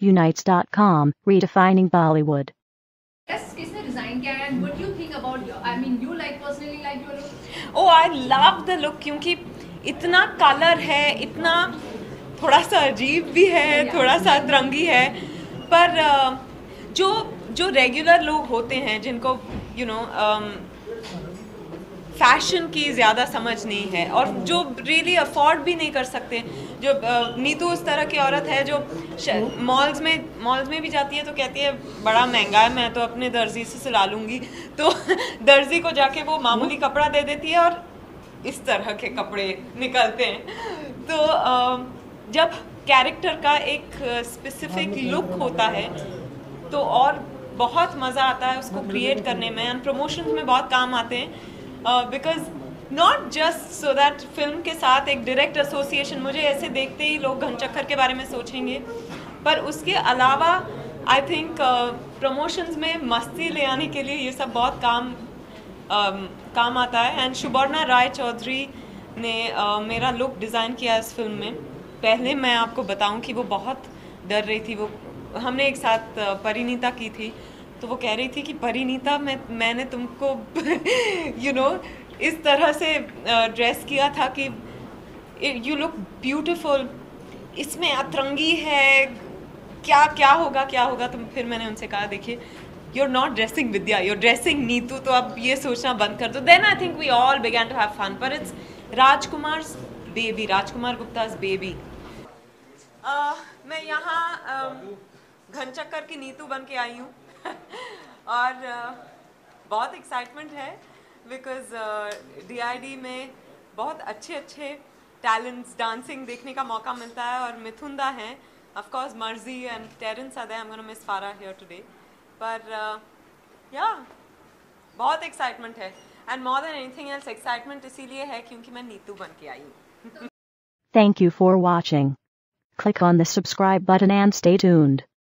Unites.com, redefining Bollywood. Yes, किसने resign किया है what do you think about your I mean you like personally like your look? Oh I love the look क्योंकि इतना colour है इतना थोड़ा सा अजीब भी है थोड़ा सा अतरंगी है पर अ, जो जो रेगुलर लोग होते हैं जिनको यू नो फ़ैशन की ज़्यादा समझ नहीं है और जो रियली अफोर्ड भी नहीं कर सकते। जो नीतू उस तरह की औरत है जो मॉल्स में मॉल्स में भी जाती है तो कहती है, बड़ा महँगा है, मैं तो अपने दर्जी से सिला लूँगी। तो दर्जी को जाके वो मामूली कपड़ा दे देती है और इस तरह के कपड़े निकलते हैं। तो जब कैरेक्टर का एक स्पेसिफिक लुक होता है तो और बहुत मज़ा आता है उसको क्रिएट करने में। एंड प्रमोशन में बहुत काम आते हैं। Because not just so that film के साथ एक डायरेक्ट एसोसिएशन मुझे ऐसे देखते ही लोग घनचक्कर के बारे में सोचेंगे। पर उसके अलावा आई थिंक प्रमोशंस में मस्ती ले आने के लिए ये सब बहुत काम um, काम आता है। एंड सुबर्णा राय चौधरी ने uh, मेरा लुक डिज़ाइन किया इस फ़िल्म में। पहले मैं आपको बताऊँ कि वो बहुत डर रही थी। वो हमने एक साथ uh, परिणीता की थी। तो वो कह रही थी कि परिणीता मैं मैंने तुमको यू नो इस तरह से ड्रेस किया था कि यू लुक ब्यूटिफुल इसमें अतरंगी है। क्या क्या होगा क्या होगा? तो फिर मैंने उनसे कहा देखिए you're not dressing Vidya, you're dressing Neetu तो अब ये सोचना बंद कर दो। Then I think we all began to have fun पर it's Rajkumar baby Rajkumar Gupta's baby मैं यहाँ घनचक्कर की नीतू बन के आई हूँ। और बहुत एक्साइटमेंट है बिकॉज़ डी में बहुत अच्छे अच्छे टैलेंट्स डांसिंग देखने का मौका मिलता है और मिथुंदा हैं। ऑफ़ कोर्स मर्ज़ी एंड टेरेंस आदे I am miss Farah here today पर या बहुत एक्साइटमेंट है। And more than anything else excitement इसीलिए है क्योंकि मैं नीतू बन के आई हूँ। Thank you for watching Click on the subscribe button and stay tuned.